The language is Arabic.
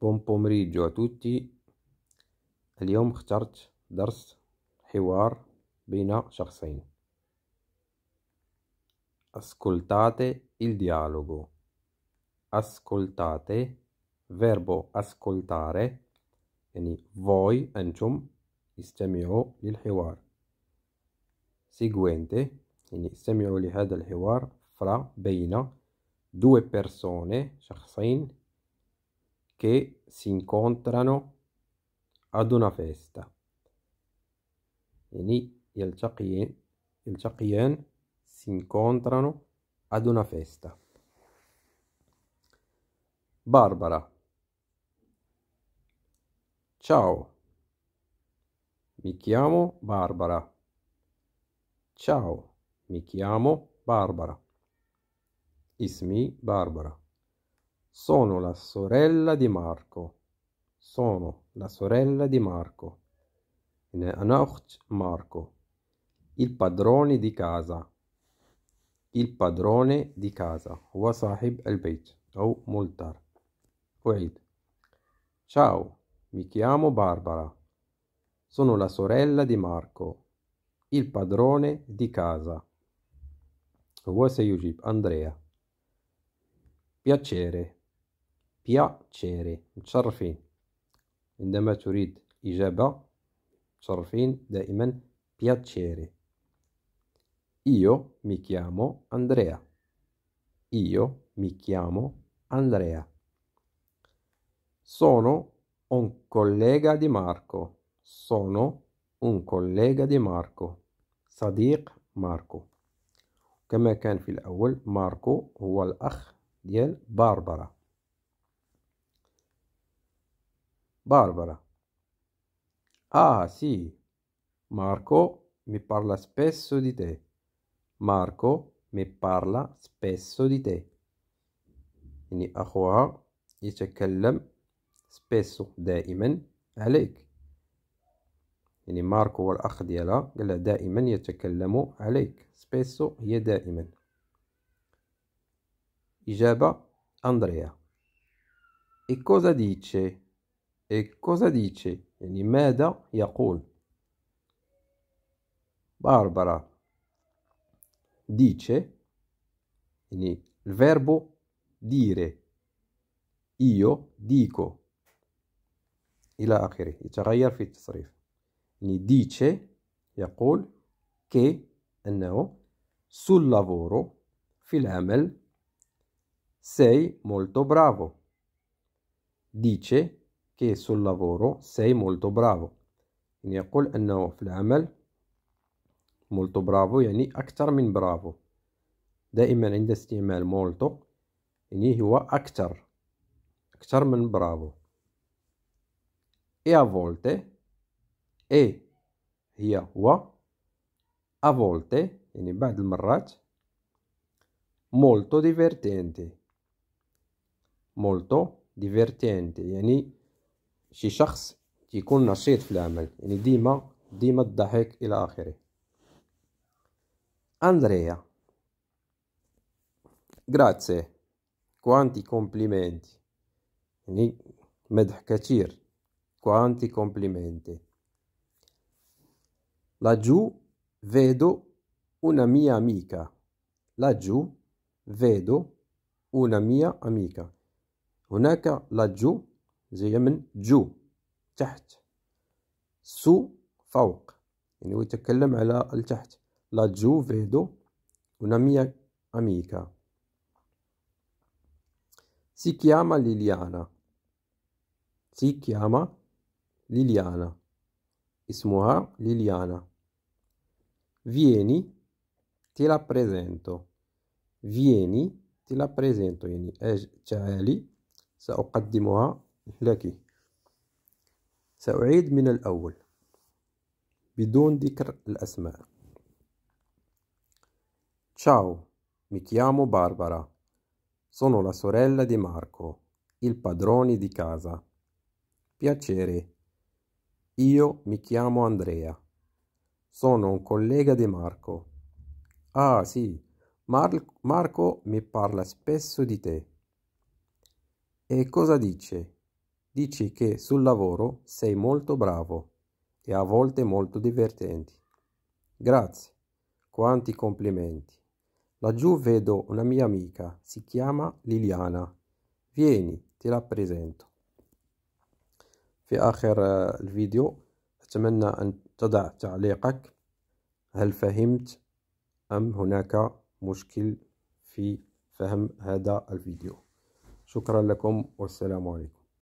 بون بومريجو tutti اليوم اخترت درس حوار بين شخصين. Ascoltate il dialogo. Ascoltate. Verbo ascoltare. يعني voi أنتم استمعوا للحوار seguente يعني استمعوا لهذا الحوار fra بين due persone شخصين che si incontrano ad una festa. Yani yaltaqiyan si incontrano ad una festa. Barbara. Ciao. Mi chiamo Barbara. Ciao, mi chiamo Barbara. Ismi Barbara. sono la sorella di Marco sono la sorella di Marco أنا أخت ماركو il padrone di casa il padrone di casa هو صاحب البيت أو مولتار أعيد ciao mi chiamo Barbara sono la sorella di Marco il padrone di casa هو سيجيب أندريا piacere Piacere متشرفين عندما تريد إجابة متشرفين دائما piacere io mi chiamo Andrea io mi chiamo Andrea sono un collega di Marco sono un collega di Marco صديق ماركو كما كان في الأول ماركو هو الأخ ديال باربرا Barbara. Ah, sì. Marco mi parla spesso di te. Marco mi parla spesso di te. يعني أخوها يتكلم spesso دائما عليك يعني ماركو هو الأخ ديالها قال دائما يتكلم عليك spesso هي دائما إجابة أندريا cosa dice? E cosa dice? يعني ماذا يقول باربرا dice يعني الفيربو dire io dico إلى آخره يتغير في التصريف يعني dice يقول che أنه sul lavoro في العمل sei molto bravo dice che sul lavoro sei molto bravo. يعني يقول أنه في العمل molto bravo يعني أكثر من برافو دائما عند استعمال molto يعني هو أكثر أكثر من برافو a volte e هي هو volte يعني بعض المرات molto divertente. Molto divertente يعني شي شخص تيكون نشيط في العمل يعني ديما ديما الضحك إلى آخره. أندريا. Grazie quanti complimenti يعني مدح كثير. quanti complimenti laggiù vedo una mia amica. Laggiù vedo una mia amica هناك laggiù زي من giù تحت. su فوق. يعني هو يتكلم على التحت. laggiù vedo. una mia amica. si chiama Liliana si chiama Liliana اسمها ليليانا. Vieni ti la presento. Vieni ti la presento. يعني تعالي سأقدمها لك سأعيد من الأول بدون ذكر الأسماء Ciao, mi chiamo Barbara. Sono la sorella di Marco, il padrone di casa. Piacere. Io mi chiamo Andrea. Sono un collega di Marco. Ah, sì, Mar Marco mi parla spesso di te. E cosa dice? Dici che sul lavoro sei molto bravo e a volte molto divertente. Grazie, quanti complimenti. Laggiù vedo una mia amica, si chiama Liliana. Vieni, ti la presento. في آخر الفيديو أتمنى أن تضع تعليقك هل فهمت أم هناك مشكل في فهم هذا الفيديو شكرا لكم والسلام عليكم